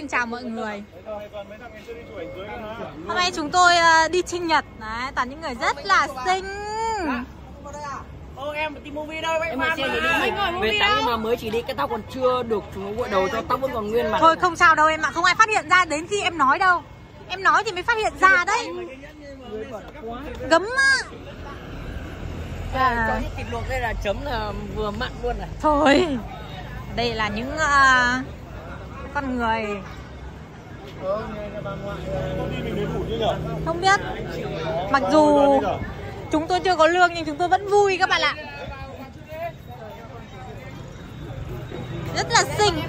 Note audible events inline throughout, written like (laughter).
xin chào mọi người. Hôm nay chúng tôi ờ, đi sinh nhật. Đấy, toàn những người rất là xinh. Ô em tìm movie đâu Em mà về nhưng mà mới chỉ đi cái tóc còn chưa được chúng nó gội đầu cho tóc vẫn còn nguyên mặt. Thôi không sao đâu em ạ, không ai phát hiện ra đến khi em nói đâu. Em nói thì mới phát hiện ra đấy. Gấm á. Cho à, thịt luộc đây là chấm là vừa mặn luôn này. Thôi. Đây là những ờ, con người. Không biết. Mặc dù chúng tôi chưa có lương nhưng chúng tôi vẫn vui các bạn ạ. Rất là xinh. (laughs)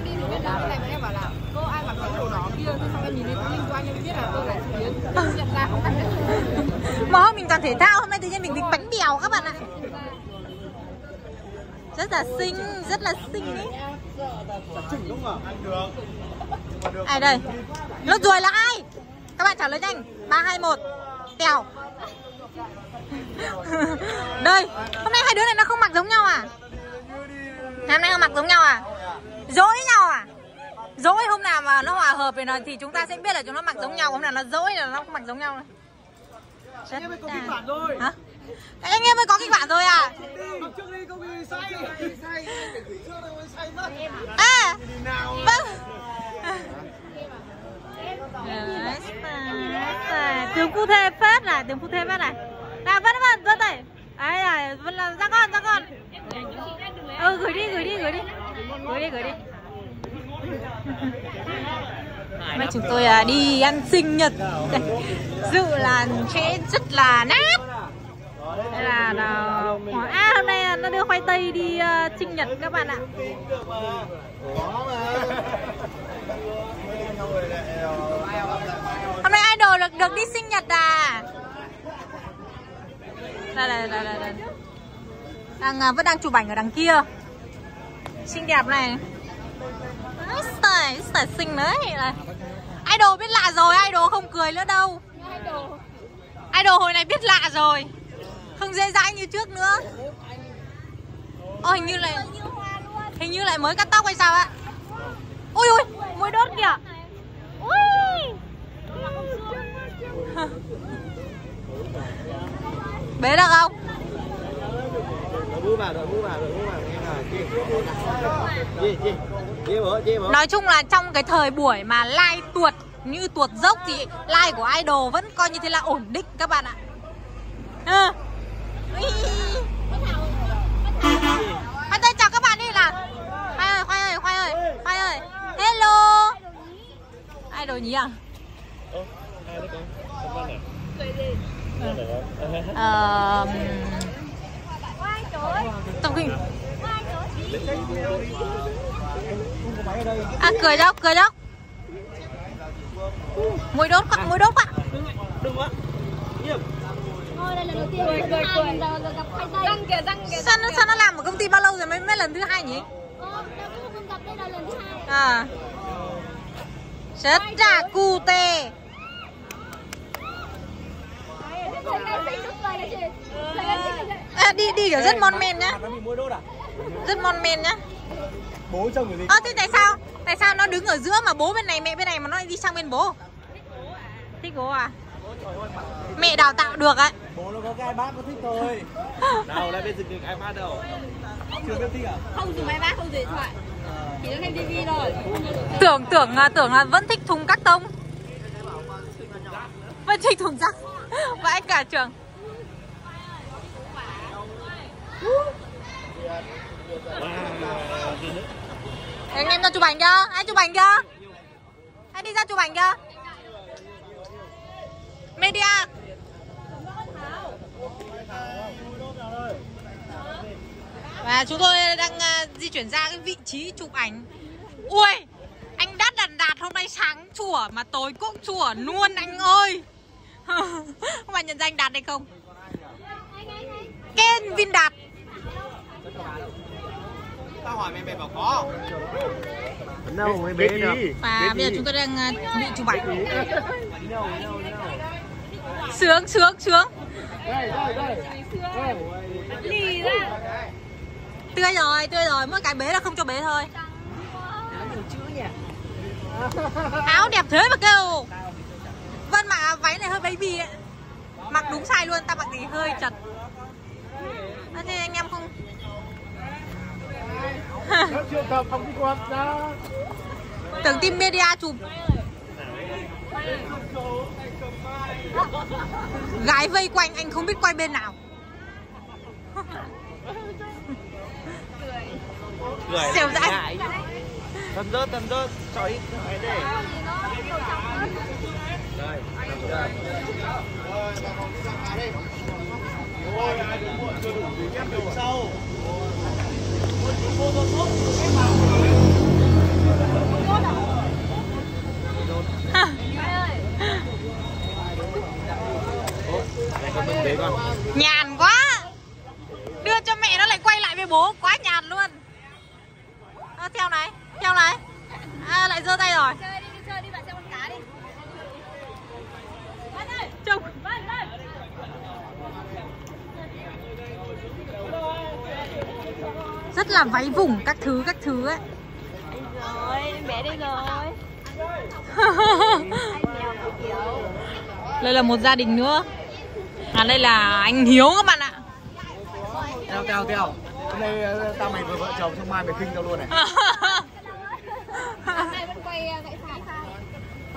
Mà hôm mình toàn thể thao, Hôm nay tự nhiên mình bị bánh bèo các bạn ạ. Rất là xinh Rất là xinh ấy Ai đây Lốt ruồi là ai? Các bạn trả lời nhanh. 3, 2, 1 Tèo. (laughs) Đây Hôm nay hai đứa này nó không mặc giống nhau à? Hôm nay không mặc giống nhau à? Dối nhau à? Dối hôm nào mà nó hòa hợp thì, nó, thì chúng ta sẽ biết là chúng nó mặc giống nhau Hôm nào nó dối là nó không mặc giống nhau. Đâu. Rất là- Hả? Các anh em mới có kịch bản rồi à? À, vâng. Tướng phu thê phết này, tướng phu thê phết này. Nào, vân vân, vân đây. Đấy này, vân là ra con, ra con. Ừ, gửi đi, gửi đi, gửi đi. Gửi đi, gửi đi. Hôm chúng tôi à, đi ăn sinh nhật Dự là sẽ rất là nát Đây là, là À hôm nay nó đưa khoai tây đi uh, sinh nhật các bạn ạ. Có mà. Hôm nay idol được được đi sinh nhật à? Đây đây đây đây, đây. Đang à, vẫn đang chụp ảnh ở đằng kia. Xinh đẹp này. Xài, xài xinh đấy. Này. Idol biết lạ rồi, idol không cười nữa đâu. Idol hồi này biết lạ rồi không dễ dãi như trước nữa Ôi hình như lại Hình như lại mới cắt tóc hay sao ạ Ui ui, môi đốt kìa Ui (laughs) Bế được không? Nói chung là trong cái thời buổi mà like tuột như tuột dốc thì like của idol vẫn coi như thế là ổn định các bạn ạ. À. Ui. Khoai tây chào các bạn đi nào. Khoai ơi, khoai ơi, khoai ơi, khoai ơi. Hello. Idol nhí à? Ờ... Tổng kinh. À cười đâu, cười đâu? Mùi đốt quá, mùi đốt quá. Đừng quá. Thôi đây là đầu tiên cười cười cười. gặp khoai tây Răng kìa răng kìa sao nó, sao nó làm ở công ty bao lâu rồi? Mới, mới lần thứ hai nhỉ? Ờ, đâu cũng không gặp đây là lần thứ hai. À Rất là cute Thấy cái xinh lúc cười này chị Thấy cái xinh này à, Đi đi kiểu rất mon men nhá Nó bị môi đốt à? Rất mon men nhá Bố chồng cái gì? Ơ thế tại sao? Tại sao nó đứng ở giữa mà bố bên này mẹ bên này mà nó lại đi sang bên bố? Thích bố à? Mẹ đào tạo được ấy Bố nó có cái iPad nó thích thôi (laughs) Nào lại biết dùng được iPad đâu Chưa biết thích à? Không dùng máy bát, không dùng điện thoại Chỉ có xem tivi thôi Tưởng tưởng là tưởng là vẫn thích thùng cắt tông Vẫn thích thùng rác Vãi cả trường Anh em ra chụp ảnh chưa? Ai chụp ảnh chưa? Ai đi ra chụp ảnh chưa? Media Và chúng tôi đang à, di chuyển ra cái vị trí chụp ảnh. Ui Anh Đắt Đàn Đạt hôm nay sáng chùa mà tối cũng chùa luôn anh ơi. (laughs) Không phải nhận ra anh Đạt đây không? Ken Vin Đạt Tao hỏi mày mày bảo có. Đâu mới bế được. Và bây giờ chúng tôi đang à, bị chụp ảnh. Sướng sướng sướng Tươi rồi tươi rồi Mỗi cái bế là không cho bế thôi. Áo đẹp thế mà kêu. Vân mà váy này hơi baby ấy. Mặc đúng sai luôn tao mặc thì hơi chật. Thế anh em không (laughs) tưởng team media chụp. Gái vây quanh, anh không biết quay bên nào. (laughs) Cười. Xẻo dãi. Tầm rớt, tầm rớt. Cho ít cái đây. Đây, rớt. Con. nhàn quá đưa cho mẹ nó lại quay lại với bố quá nhàn luôn à, theo này theo này à, lại giơ tay rồi Chơi đi, đi chơi đi, bạn xem con cá đi. trông rất là váy vùng các thứ các thứ ấy Rồi, bé đây rồi. (laughs) đây là một gia đình nữa à đây là anh hiếu các bạn ạ Teo, teo, teo. Hôm nay ờ, tao mày vừa vợ chồng xong mai mày khinh tao luôn này. (laughs)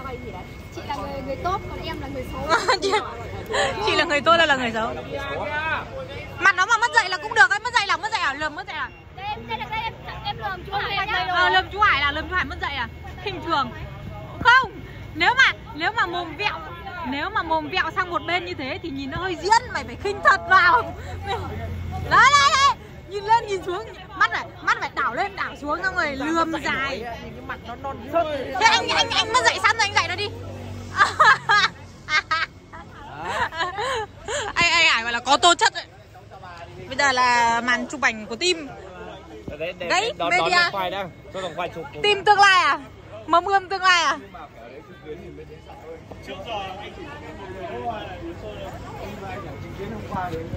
Gãy gì đấy? Chị là người người tốt, còn em là người xấu. chị, chị là người tốt là là người xấu mặt nó mà mất dạy là cũng được ấy mất dạy là mất dạy à lườm mất dạy à Đây, em, đây là đây em em lườm chú Hải nhá. lườm chú hải là lườm chú hải mất dạy à bình thường không nếu mà nếu mà mồm vẹo nếu mà mồm vẹo sang một bên như thế thì nhìn nó hơi diễn mày phải khinh thật vào đấy đấy đấy nhìn lên nhìn xuống. Mắt này mắt phải đảo lên đảo xuống xong rồi lườm dài. Mặt nó non sớt. thế anh anh anh mất dậy sẵn rồi anh dậy nó đi. Anh anh hải gọi là có tố chất ấy. bây giờ là màn chụp ảnh của team. Đấy, để, Đấy, để đón, media. đón team tương lai à? Mầm ươm tương lai à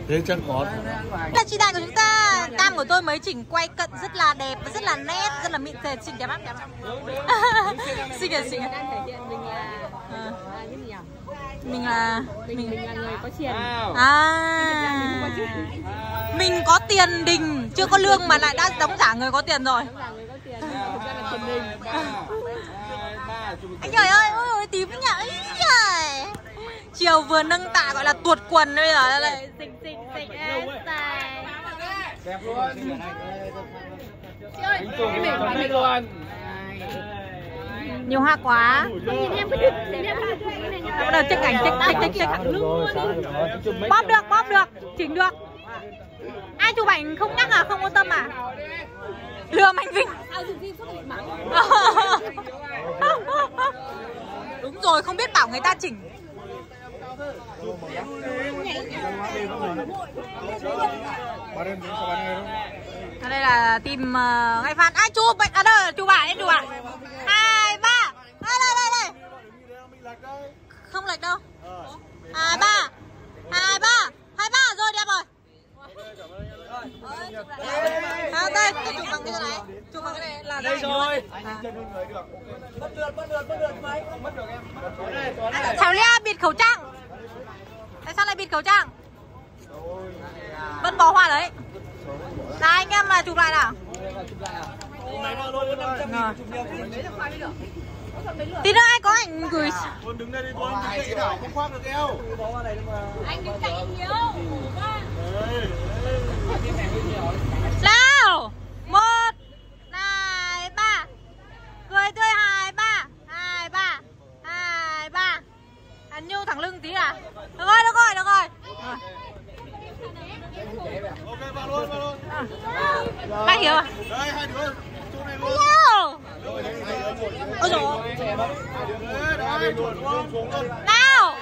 Thế chân có. là chị đại của chúng ta. Cam của tôi mới chỉnh quay cận rất là đẹp và rất là nét rất là mịn tề xinh đẹp lắm đẹp lắm. (laughs) Xinh đẹp xinh Đang thể hiện mình là à, mình là Mình mình là người có tiền. À. Mình có tiền đình chưa có lương mà lại đã đóng giả người có tiền rồi. Anh trời ơi ôi ôi tím nhỉ Ý giời. Chiều vừa nâng tạ gọi là tuột quần bây giờ lại xinh xinh xinh ế tài. Đẹp luôn. Chị ơi, cái mình cái mình luôn. nhiều hoa quá. Nhìn em cái đứt, nhìn em cái đứt bắt đầu check ảnh check check check check. Bóp được bóp được. Chỉnh được. Ai chụp ảnh không nhắc à không quan tâm à? Lừa anh vinh (laughs) đúng rồi không biết bảo người ta chỉnh ở đây là team uh, ngay phan ai chụp vậy à đây chụp bạn em chụp bạn hai ba. Đây đây đây đây. Không lệch đâu. Hai ba. Hai ba. Hai ba. Rồi đẹp rồi. À, đây tôi chụp bằng cái này. Chụp bằng cái này. Là Đây rồi. À, Thảo Lia bịt khẩu trang Tại sao lại bịt khẩu trang Vẫn bỏ hoa đấy Này anh em là chụp lại nào. Tí nữa ai có ảnh gửi Tuấn đứng đây đi Tuấn, đứng đảo không khoác được eo. Anh đứng cạnh anh Hiếu. Nào Một Hai ba Cười tươi hai ba Hai ba Hai ba Ăn nhu thẳng lưng tí à Được rồi được rồi được rồi Rồi. Ok, vào luôn, vào luôn. Bác hiểu à Đây, hai đứa. Chỗ này luôn. Ôi dồi ôi. Nào.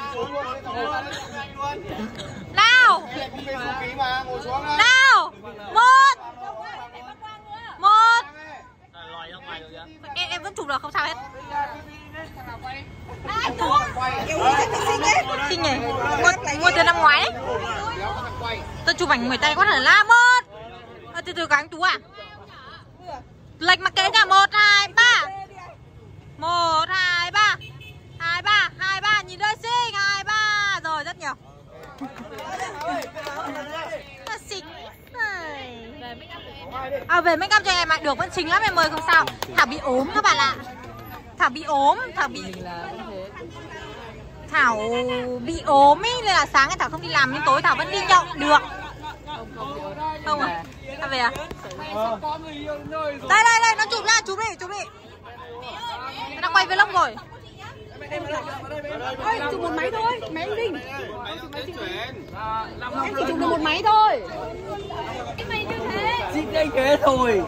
Nào. Nào Một Một em, em vẫn chụp được không sao hết Xinh nhỉ? Mua, mua từ năm ngoái đấy. Tôi chụp ảnh người tay quá là la mất à, ờ, Từ từ cái anh Tú à Lệch mặt kế nha. Một hai ba, một hai ba, hai ba, hai ba. Nhìn đôi xinh. 2, 3 Rồi rất nhiều. Xinh. À về make up cho em ạ. À. Được vẫn xinh lắm. Em ơi không sao. Thảo bị ốm các bạn ạ. à. Thảo bị ốm Thảo bị Thảo bị ốm ấy Nên là sáng ấy Thảo không đi làm Nhưng tối Thảo vẫn đi nhậu được. Không à? Thảo về à? Đây đây đây nó chụp ra chụp đi chụp đi. Nó đang quay vlog rồi. Ôi, chụp một máy thôi, máy anh Linh Em chỉ chụp được một máy thôi. Thế Chị cái ghế thôi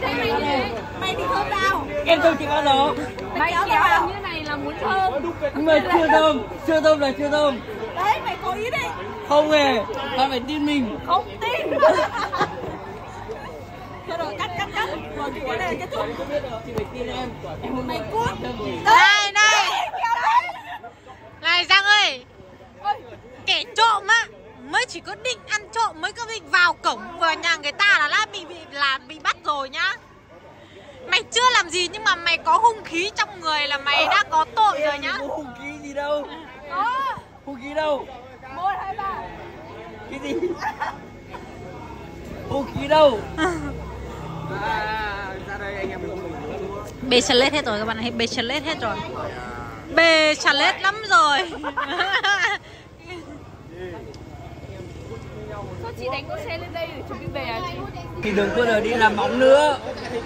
thấy mày Mày đi thơm tao Em không chị bao giờ Mày kéo làm như này là muốn thơm. Nhưng mà chưa thơm Chưa thơm là chưa thơm. Đấy, mày có ý đấy. Không hề Bạn phải tin mình. Không tin. Thôi rồi, cắt, cắt, cắt. Rồi, cái này kết thúc Chị phải tin em. Em hôm nay cút Này này. Này Giang ơi. Kẻ trộm á Mới chỉ có định ăn trộm Mới có định vào cổng vào nhà người ta là đã bị, bị là bị bắt rồi nhá. Mày chưa làm gì nhưng mà mày có hung khí trong người là mày đã có tội rồi nhá. có hung khí gì đâu. Có. Hung khí đâu? Một, hai, ba. Cái gì? Hung khí đâu? Ra đây anh em mình Bê hết rồi các bạn ạ Bê chật lết hết rồi. Bê chật lết lắm rồi (laughs) Sao chị đánh con xe lên đây để chuẩn bị về à chị? Thì đừng bao giờ đi làm móng nữa.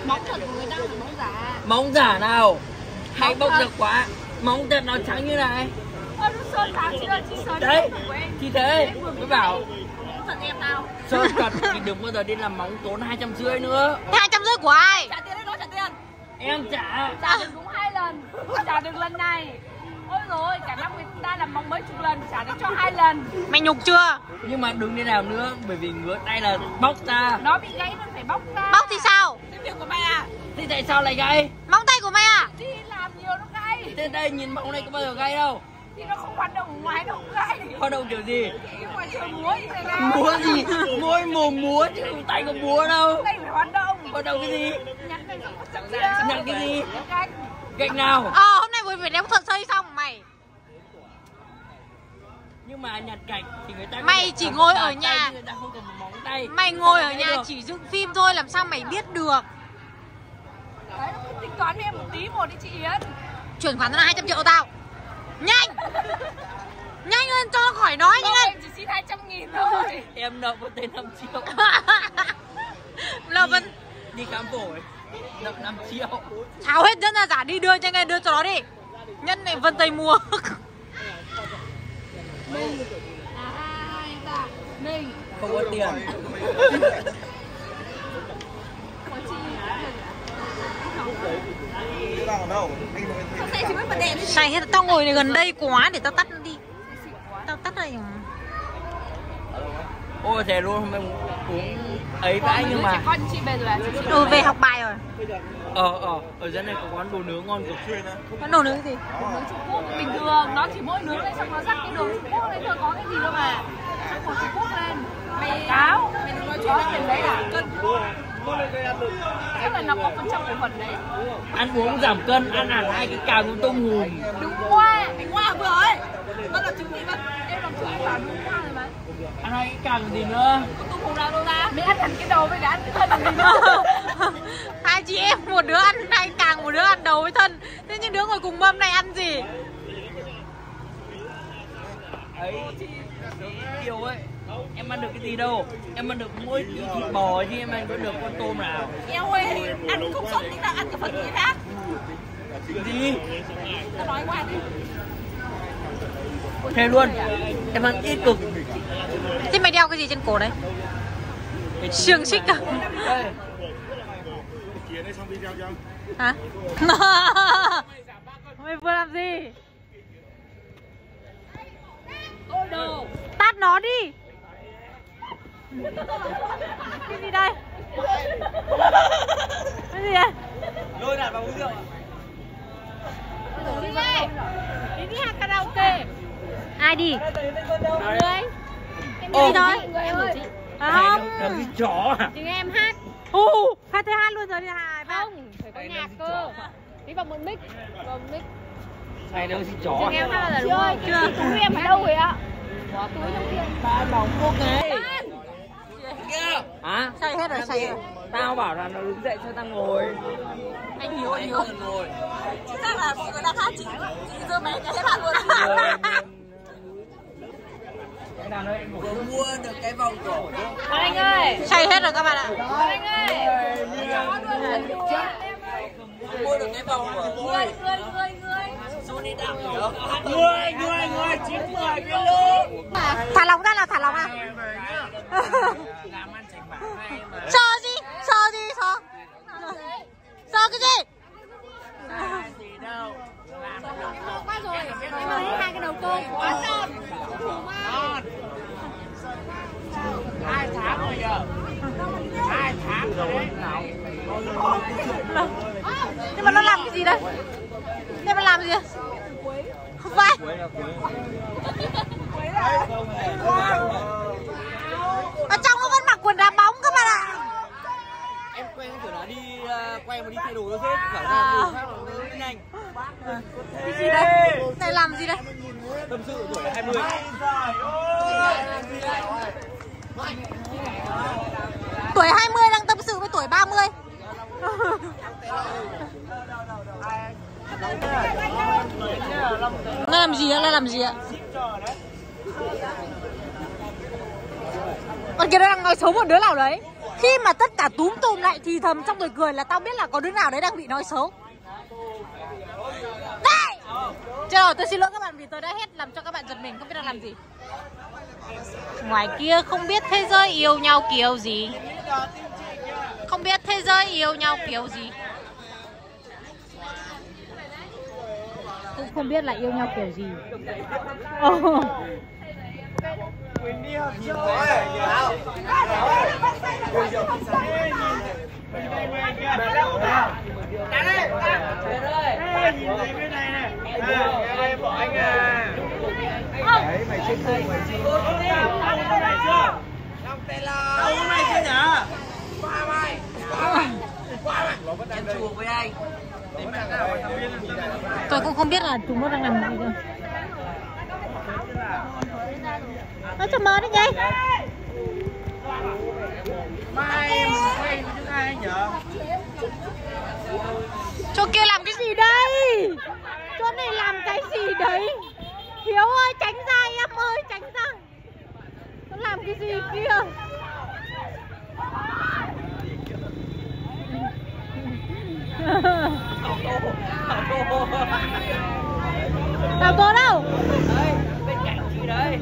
Móng thật của người ta là móng giả. Móng giả nào? Hay bốc được quá. Móng thật nó trắng như này. Ơ, nó sơn chị ơi, chị sơn Đấy Thì thế. Mới bảo. Thật em tao Sơn thật (laughs) thì đừng bao giờ đi làm móng tốn hai trăm rưỡi nữa. Hai trăm rưỡi của ai? Trả tiền đấy, nó trả tiền. Em trả. Trả được đúng hai lần. Trả được lần này Ôi rồi cả năm người ta làm móng mấy chục lần Trả được cho hai lần. Mày nhục chưa? Nhưng mà đừng đi làm nữa Bởi vì ngứa tay là bóc ra Nó bị gãy nó phải bóc ra Bóc thì sao? Cái việc của mày à? Thì tại sao lại gãy? Móng tay của mày à? Đi làm nhiều nó gãy. Thế đây nhìn móng này có bao giờ gãy đâu? Thì nó không hoạt động ở ngoài nó không gãy. Hoạt động kiểu gì? Ngoài múa như thế nào Múa gì? Môi mồm múa chứ không tay có múa đâu. Tay phải hoạt động. Hoạt động cái gì? Nhặt cái gì? Nhặt cái gì? Gạch nào? Ờ hôm vừa phải đếm thuận xây xong mày. Nhưng mà nhặt gạch thì người ta Mày chỉ ngồi ở nhà. chứ Người ta không cầm móng tay. Mày ngồi ở nhà được. chỉ dựng phim thôi làm sao mày biết được? Đấy, nó tính toán với em một tí một đi chị Yến. Chuyển khoản ra 200 triệu tao. Nhanh! Nhanh lên cho khỏi nói nhanh lên chỉ xin 200 nghìn thôi. (laughs) Em nợ một tên 5 triệu. (laughs) Là vẫn Đi khám phổi Nợ 5 triệu. Tháo hết nhân ra giả đi đưa cho anh đưa cho nó đi Nhân này Vân Tây mua. À, hai, ba, mình Không có tiền. Của chị biết bật đèn Này tao ngồi này gần đây quá để tao tắt nó đi. Tao tắt này Ôi thề luôn hôm nay uống ấy vãi nhưng mà con chị về rồi. À? Chị Ừ về học bài rồi. Ờ ờ Ở dưới này có quán đồ nướng ngon cực Có đồ nướng gì? Nướng Trung Quốc bình thường nó chỉ mỗi nướng lên xong nó rắc cái đường Trung Quốc lên thôi có cái gì đâu mà. Xong một Trung Quốc lên mày cáo mày đừng nói chuyện tiền đấy à? Cân. Chắc là nó có phần trăm của phần đấy. Ăn uống giảm cân Ăn hẳn hai cái cào con tôm hùm. Đúng qua anh qua vừa rồi nó là trứng gì mất em làm trứng vào đúng qua rồi cái cào gì nữa? Tôm hùm nào đâu ra. Mày ăn hẳn cái đầu với cả ăn cái thân làm gì nữa. (laughs) Hai chị em một đứa ăn hai càng một đứa ăn đầu với thân. Thế nhưng đứa ngồi cùng mâm này ăn gì? Ấy điều ấy em ăn được cái gì đâu? Em ăn được mỗi thịt bò chứ em ăn có được con tôm nào? Eo ơi ăn không sót tí nào ăn cái phần gì khác? Gì? Tao nói qua đi. Thế luôn. Em ăn ít cực đeo cái gì trên cổ đấy Xiềng xích à Hả Mày vừa làm gì Tát nó đi Cái gì đây Cái gì đây lôi đặt vào uống rượu đi đây đi đi hát karaoke Ai đi người Em đi thôi. Không. là cái chó à Tiếng em hát. Ồ. Hai thứ hát luôn rồi đi hai ba. Không phải có nhạc cơ. đi vào một mic vào mic. Này nó là cái chó tiếng em hát là đúng không? Chưa túi em ở đâu rồi ạ? Bỏ túi trong kia. Ba bóng cô cái hả? Say hết rồi, say rồi tao bảo là nó đứng dậy cho tao ngồi. Anh Hiếu, anh Hiếu ngồi. Chắc là mọi người đang hát chị. Chị dơ máy cái hết hát luôn mua được cái vòng cổ anh ơi! Say hết rồi các bạn ạ. Anh ơi! Mua được cái vòng của người người người người người người người chín người cái lũ Thả lòng ra nào, thả lòng à Sợ gì, sợ gì, sợ Sợ cái gì? Gì đâu. Qua rồi anh ơi hai cái đầu tôm quá ngon. Ngon hai tháng rồi giờ. Hai tháng rồi đấy. Nhưng mà nó làm cái gì đây? Đây mà làm gì? Không phải. Ở trong nó vẫn mặc quần đá bóng các bạn ạ. Em quen kiểu là đi ờ, quay mà đi thay đồ nó hết bảo ra đồ khác nó nhanh. Cái gì đây? Này làm gì đây? Tâm sự tuổi 20 Tuổi 20 đang tâm sự với tuổi 30 Nó làm gì ạ? Nó làm gì ạ? Con kia nó đang nói xấu một đứa nào đấy. Khi mà tất cả túm tùm lại thì thầm trong người cười là tao biết là có đứa nào đấy đang bị nói xấu. Đây Trời ơi, tôi xin lỗi các bạn vì tôi đã hết làm cho các bạn giật mình không biết đang làm gì. Ngoài kia không biết thế giới yêu nhau kiểu gì. Không biết thế giới yêu nhau kiểu gì. Cũng không biết là yêu nhau kiểu gì. Oh. Em chùa với anh Tôi cũng không biết là chúng nó đang làm gì cơ. Nó cho mơ đấy nhỉ? Mai quay với thứ hai nhở Chỗ kia làm cái gì đây? Chỗ này làm cái gì đấy Hiếu ơi tránh ra em ơi tránh ra. Nó làm cái gì kia? Tao có đâu? Đấy bên cạnh chị đấy.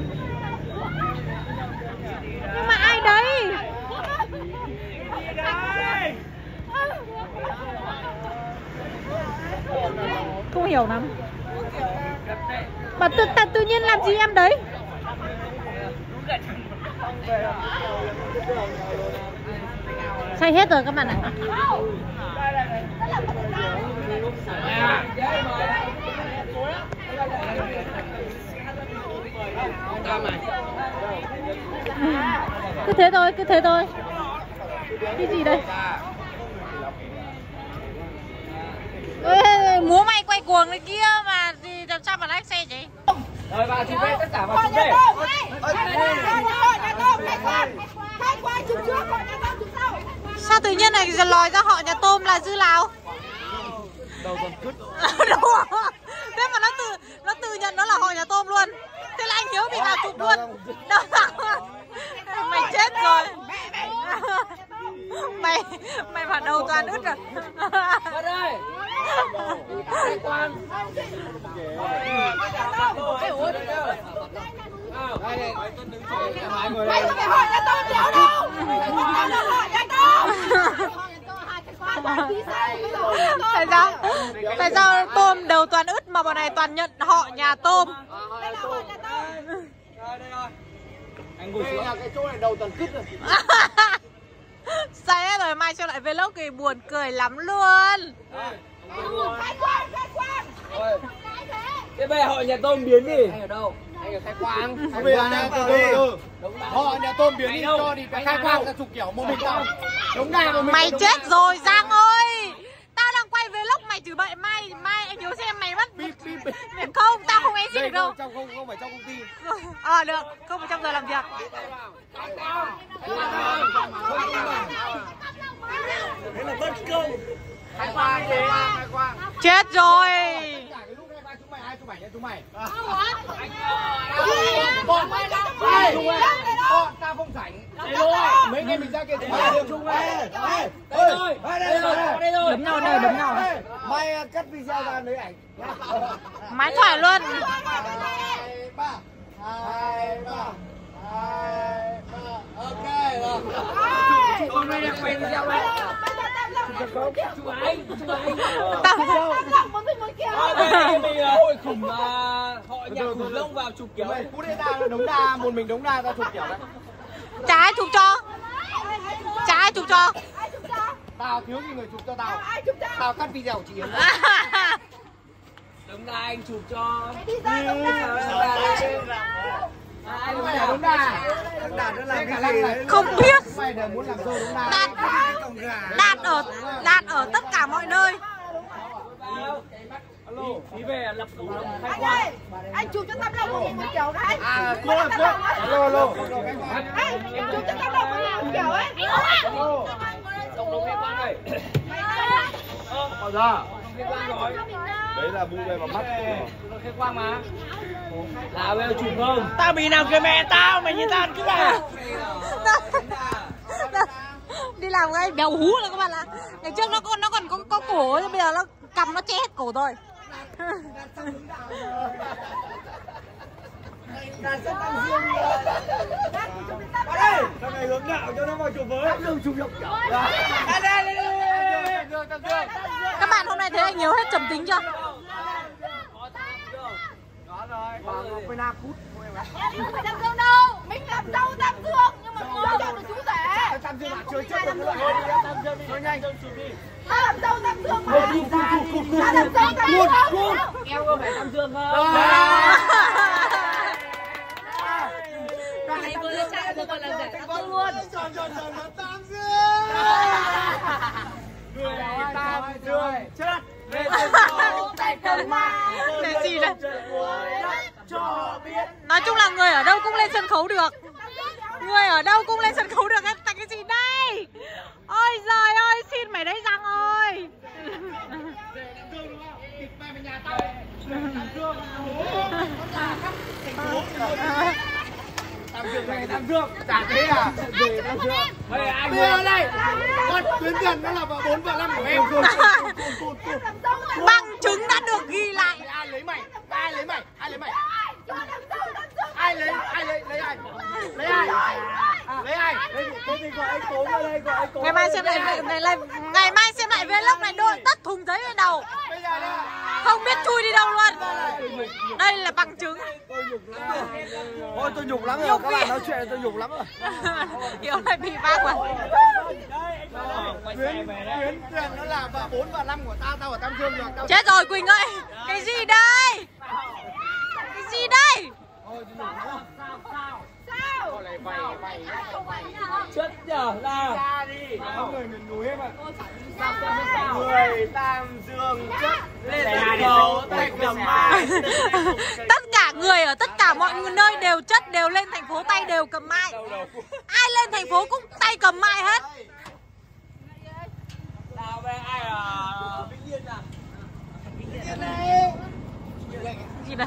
Nhưng mà ai đấy? Không hiểu lắm mà tự, tự, tự nhiên làm gì em đấy? Say hết rồi các bạn ạ. Ừ. Cứ thế thôi, cứ thế thôi. Cái gì đây? Ê, múa may quay cuồng này kia mà thì sao mà lái xe chị rồi vào chụp đây tất cả vào chụp đây Sao tự nhiên này lòi ra họ nhà tôm là dư lào đầu còn cứt Đúng. Thế mà nó tự nó tự nhận nó là họ nhà tôm luôn Thế là anh Hiếu bị vào chụp luôn Đâu Mày chết rồi Mày mày vào đầu toàn ướt rồi đây Mày đây phải hỏi nhà tôm nhiều đâu Mày là hỏi nhà Tại sao? Tại sao tôm đầu toàn ướt mà bọn này toàn nhận họ nhà tôm? Anh ngồi xuống cái chỗ này đầu toàn cứt rồi Say hết rồi mai cho lại vlog thì buồn cười lắm luôn. Khai quang, khai quang cái bè họ nhà tôm biến đi. Anh ở đâu? Anh ở khai quang. Không bây giờ đang từ đa. họ nhà tôm biến đi cho đi cái Mày khai nào? quang ra chụp kiểu một mình tao. Đống đa một mình Mày chết rồi Giang ơi! Tao đang quay vlog mày chửi bậy. Mai Mai anh nhớ xem mày bắt Bip, bip. Không tao không exit được đâu. trong không không phải trong công ty. À (laughs) được, không phải trong giờ làm việc. Thế là bất công chúng mày bọn mày bọn ta không rảnh rồi. Mấy ngày mình ra kia chúng mày đều chung đây đây đây đây rồi đây rồi Đấm nhau đây, đấm nhau. Mày cắt video ra lấy ảnh Máy thoại luôn. hai ba hai ba hai ba ok rồi Con này đang quay Hội khủng à, họ nhà khủng lông vào chụp kiểu. cú đây ta đống đa một mình đống đa ta chụp kiểu đấy Chả ai chụp cho Chả ai chụp cho tao thiếu gì người chụp cho tao tao cắt video của chị Yến Đống đa anh chụp cho. Ai mày đống đa đấy Không biết mày đều muốn làm dâu đống đa Đạt Đạt ở Đạt ở tất cả mọi nơi Alo, đi về lập đồng khai Anh ơi, anh chụp cho tao đồng một nghìn đấy. à cô ơi cô lô lô Anh chụp cho tao đồng một nghìn một ấy. Đồng đây. giờ rồi. Đấy là bu về vào mắt khai quang mà. Là bây giờ chụp không? Tao bị nào kìa mẹ tao, mày nhìn tao cứ à. đi làm ngay béo hú rồi các bạn ạ ngày trước nó còn nó còn có, có cổ nhưng bây giờ nó cầm nó che hết cổ rồi đây thằng này hướng đạo cho nó vào chụp với đừng chụp nhục các bạn hôm nay thấy anh nhớ hết trầm tính chưa Em không phải làm dâu đâu. Mình làm dâu Tam Dương nhưng mà chưa chọn được chú rể. tam dương là chơi được rồi Thôi nhanh Ta làm dâu Tam Dương mà. Ta làm dâu Tam Dương. Em có phải Tam Dương không? Này vừa lên còn là rể Tam Dương luôn. chọn chọn chọn tam dương người tam dương chết về Tay cầm mai. để gì đây nói chung là người ở đâu cũng lên sân khấu được. Người ở đâu cũng lên sân khấu được em tặng cái gì đây? Ôi giời ơi xin mày đấy răng ơi. Tam dương này tam dương chả thế à về tam dương Ê, anh bây giờ này con tuyến tiền nó là vào bốn và năm của em rồi bằng chứng đã được ghi lại. Ai lấy mày? Ai lấy mày? Ai lấy mày ai lấy ai lấy lấy ai? Lấy ai? Lấy ai? Lấy thế thì gọi anh cố đây gọi anh cố ngày mai xem lại ngày, ngày, ngày mai xem lại vlog này đội tất thùng giấy lên đầu bây giờ là không biết chui đi đâu luôn. Đây là bằng chứng. Ôi tôi nhục lắm rồi, các bạn nói chuyện tôi nhục lắm rồi. (laughs) Hiếu lại bị về đấy. tuyến tiền nó là vào 4 và 5 của tao, tao ở Tam Dương rồi. Chết rồi Quỳnh ơi. Cái gì đây gì đây Chất nhở là. ra đi. Người miền núi em ạ. Người Tam Dương chất lên thành phố tay cầm mai. tất cả người ở tất cả mọi nơi đều chất đều lên thành phố tay đều cầm mai ai lên thành phố cũng tay cầm mai hết Tao với ai à? Vĩnh Yên à? Gì đây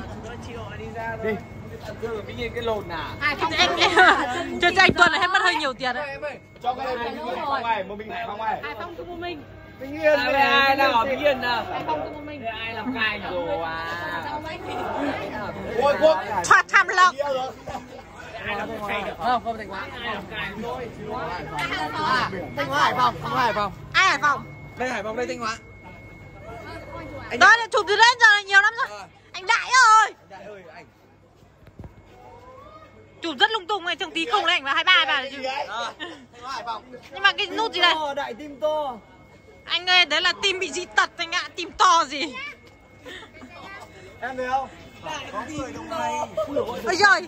Đi. Vĩnh Yên cái lồn à? anh anh cho cho anh Tuấn là hết mất hơi nhiều tiền đấy cho cái mình không ai, một mình không ai. Hải Phòng cứ một mình. Vĩnh Yên với ai đang ở Vĩnh Yên à? Không cứ một mình. Ai làm cài rồi à? Ôi quốc. thoa tham lộc Ai không? Không thành hóa. Ai làm cài thôi. Thanh Hóa Hải Phòng, Thanh Hóa Hải Phòng. ai hải phòng Đây Hải Phòng, đây Thanh Hóa. đó chụp từ lên giờ nhiều lắm rồi anh đại ơi! Đại ơi, anh. chụp rất lung tung này trông tí không lên ảnh vào hai ba vào Hải Phòng. nhưng mà cái nút gì đây? Đại tim to. anh ơi đấy là tim bị dị tật anh ạ tim to gì? Em thấy không? Đồng này. ôi giời